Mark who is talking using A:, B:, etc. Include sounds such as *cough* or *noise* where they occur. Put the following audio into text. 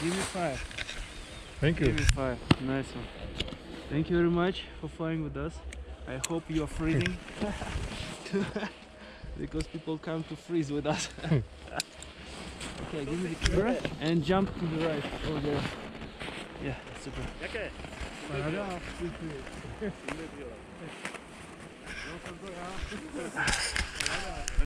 A: Give me five. Thank you.
B: Give me five. Nice one. Thank you very much for flying with us. I hope you are freezing. *laughs* because people come to freeze with us. *laughs* okay, give me the camera and jump to the right oh, over there. Yeah, super.
C: Okay. *laughs*